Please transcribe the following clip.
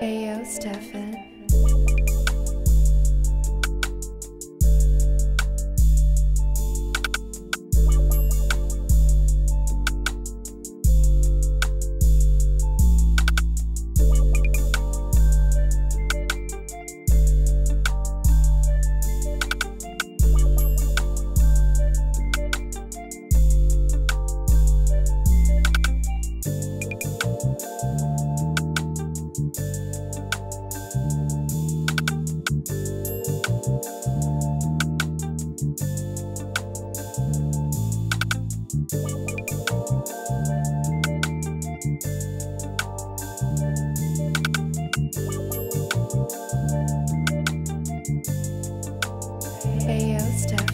Ayo, Stefan. Hey, yo, Steph.